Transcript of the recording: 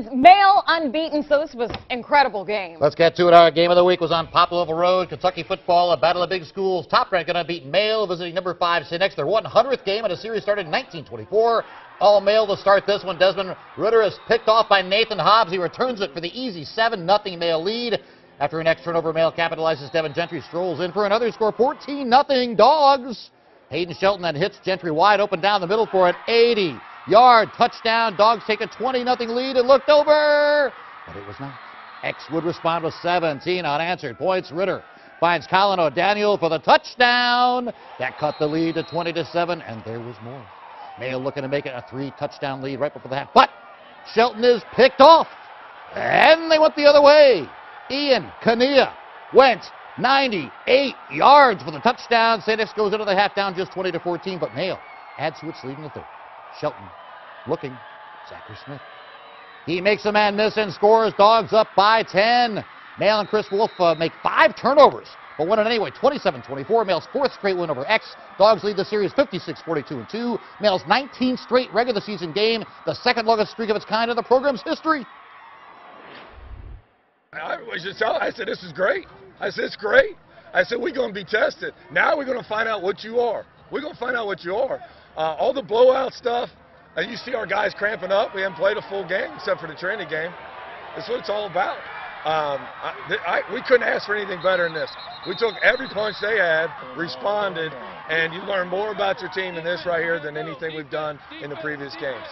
Male unbeaten, so this was incredible game. Let's get to it. Our game of the week was on Poplar Road, Kentucky football, a battle of big schools. Top ranked unbeaten Male visiting number five. X. Their 100th game, and a series started in 1924. All Male to start this one. Desmond Ridder is picked off by Nathan Hobbs. He returns it for the easy 7-0 Male lead. After an next turnover, Male capitalizes. Devin Gentry strolls in for another score, 14-0 Dogs. Hayden Shelton then hits Gentry wide open down the middle for an 80 yard touchdown. Dogs take a 20 0 lead and looked over, but it was not. X would respond with 17 unanswered points. Ridder finds Colin O'Daniel for the touchdown. That cut the lead to 20 to 7, and there was more. Male looking to make it a three touchdown lead right before the half, but Shelton is picked off, and they went the other way. Ian Kania went 98 yards for the touchdown. St. Goes into the half down just 20 to 14, but Male adds to its lead in the third. Shelton looking. Zachary Smith. He makes a man miss and scores. Dogs up by 10. Male and Chris Wolfe uh, make five turnovers, but win it anyway. 27-24. Male's fourth straight win over X. Dogs lead the series 56-42 and 2. Male's 19th straight regular season game, the second longest streak of its kind in the program's history. I was just telling, I said, this is great. I said, it's great. I said, we're going to be tested. Now we're going to find out what you are. We're going to find out what you are. Uh, all the blowout stuff, and you see our guys cramping up. We haven't played a full game except for the training game. That's what it's all about. Um, I, I, we couldn't ask for anything better than this. We took every punch they had, responded, and you learn more about your team in this right here than anything we've done in the previous games.